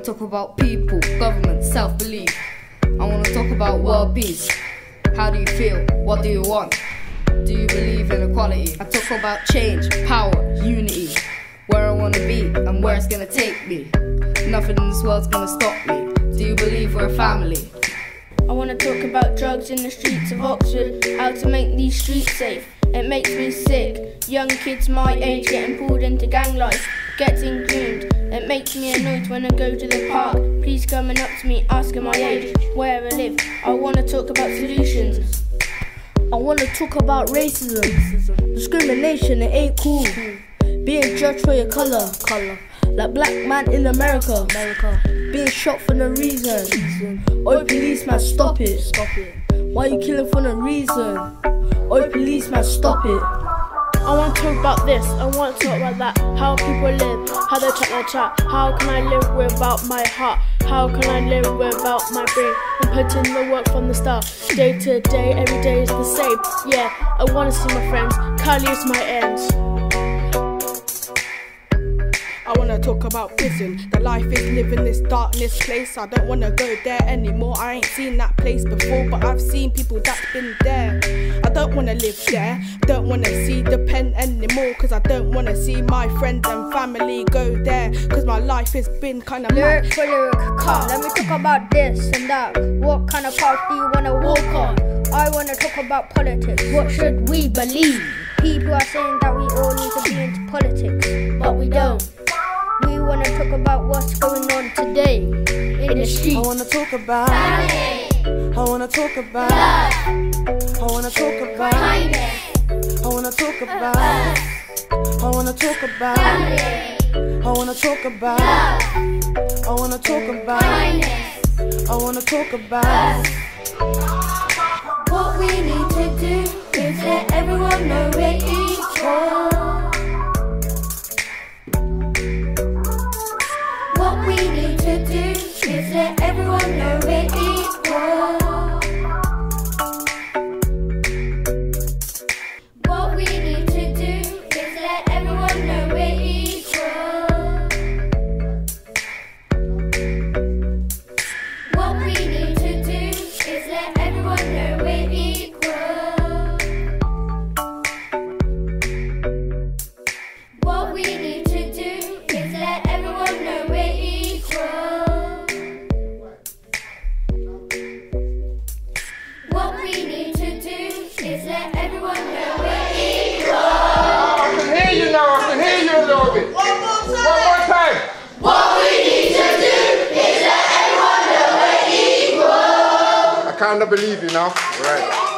wanna talk about people, government, self belief. I wanna talk about world peace. How do you feel? What do you want? Do you believe in equality? I talk about change, power, unity. Where I wanna be and where it's gonna take me. Nothing in this world's gonna stop me. Do you believe we're a family? I wanna talk about drugs in the streets of Oxford, how to make these streets safe. It makes me sick. Young kids my age getting pulled into gang life, getting groomed. It makes me annoyed when I go to the park. Please coming up to me asking my age, where I live. I wanna talk about solutions. I wanna talk about racism, discrimination. It ain't cool. Being judged for your color, color. Like black man in America, America. Being shot for no reason. Oi, policeman, stop it. Stop it. Why you killing for no reason? Oi, policeman, stop it. I want to talk about this, I want to talk about that. How people live, how they chat their chat. How can I live without my heart? How can I live without my brain? I'm putting the work from the start. Day to day, every day is the same. Yeah, I wanna see my friends. Can't use my ends. I wanna talk about prison. The life is living this darkness place. I don't wanna go there anymore. I ain't seen that place before, but I've seen people that's been there. I don't wanna live there. Don't wanna see the pen anymore. Cause I don't wanna see my friends and family go there. Cause my life has been kinda Lyric mad. for lyric, come. Let me talk about this and that. What kind of path do you wanna walk on? I wanna talk about politics. What should we believe? People are saying that we all need to be into politics, but we don't. We wanna talk about what's going on today in the street? I wanna talk about. I wanna talk about. love. I wanna talk about. kindness. I wanna talk about. I wanna talk about. family. I wanna talk about. love. I wanna talk about. kindness. I wanna talk about. What we need to do is let everyone know we're kind of believe you know? Right.